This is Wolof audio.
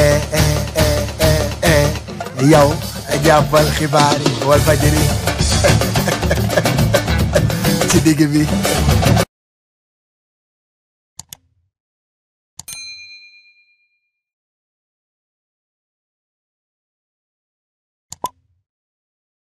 eh eh eh eh eh yow jàppal xibaar yi wal fajiri ci digg bi